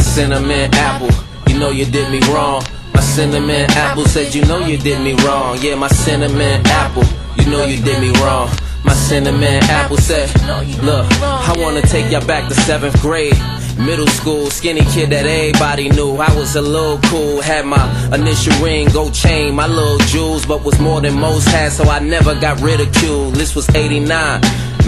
cinnamon apple, you know you did me wrong. My cinnamon apple said you know you did me wrong. Yeah, my cinnamon apple, you know you did me wrong. My cinnamon apple said, Look, I wanna take y'all back to seventh grade. Middle school, skinny kid that everybody knew. I was a little cool, had my initial ring, gold chain, my little jewels, but was more than most had, so I never got ridiculed. This was 89.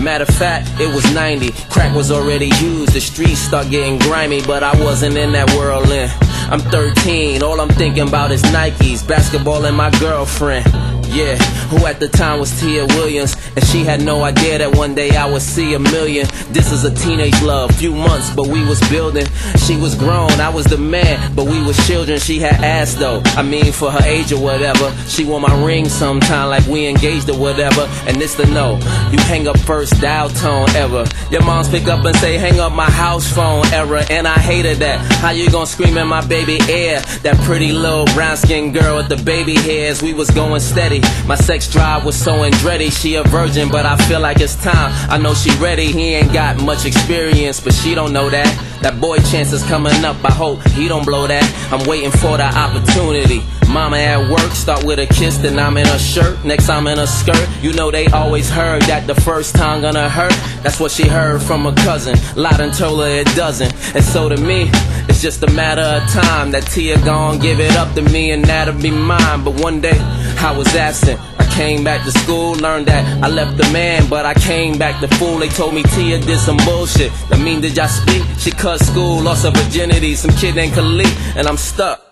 Matter of fact, it was 90. Crack was already used. The streets start getting grimy, but I wasn't in that whirlwind. I'm 13, all I'm thinking about is Nikes, basketball, and my girlfriend. Yeah, who at the time was Tia Williams, and she had no idea that one day I would see a million. This is a teenage love, few months, but we was building. She was grown, I was the man, but we was children. She had ass though, I mean for her age or whatever. She wore my ring sometime like we engaged or whatever. And this the no, you hang up first dial tone ever. Your moms pick up and say hang up my house phone error, and I hated that. How you gonna scream in my baby ear? That pretty little brown skinned girl with the baby hairs, we was going steady. My sex drive was so Andretti. She a virgin, but I feel like it's time. I know she ready. He ain't got much experience, but she don't know that. That boy chance is coming up. I hope he don't blow that. I'm waiting for the opportunity. Mama at work, start with a kiss, then I'm in a shirt. Next I'm in a skirt. You know they always heard that the first time gonna hurt. That's what she heard from a cousin. Lied and told her it doesn't. And so to me, it's just a matter of time that Tia gon' give it up to me and that'll be mine. But one day I was absent. I came back to school, learned that I left the man, but I came back the fool. They told me Tia did some bullshit. I mean, did y'all speak? She cut school, lost her virginity. Some kid named Khalid, and I'm stuck.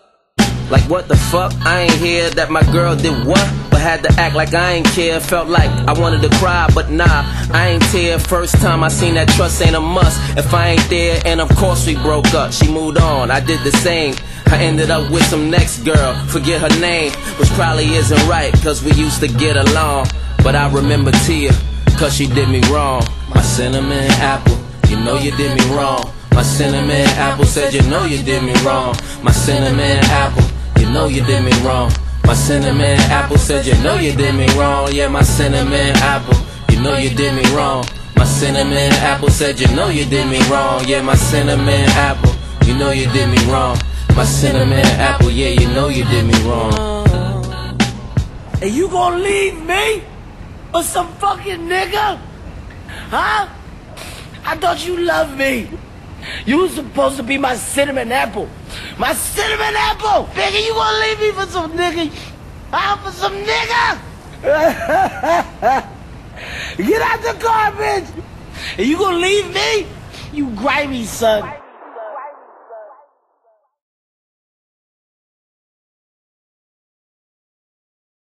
Like what the fuck? I ain't hear that my girl did what? But had to act like I ain't care. Felt like I wanted to cry, but nah, I ain't tear. First time I seen that trust ain't a must. If I ain't there, and of course we broke up. She moved on, I did the same. I ended up with some next girl, forget her name, which probably isn't right, cause we used to get along. But I remember Tia, cause she did me wrong. My cinnamon apple, you know you did me wrong. My cinnamon apple said you know you did me wrong. My cinnamon apple, you know you did me wrong. My cinnamon apple said you know you did me wrong. Yeah, my cinnamon apple, you know you did me wrong. My cinnamon apple said you know you did me wrong. Yeah, my cinnamon apple, you know you did me wrong. My cinnamon apple, yeah, you know you did me wrong. And you gonna leave me for some fucking nigga? Huh? I thought you loved me. You was supposed to be my cinnamon apple. My cinnamon apple! Nigga, you gonna leave me for some nigga? Huh? For some nigga? Get out the car, bitch! And you gonna leave me? You grimy son.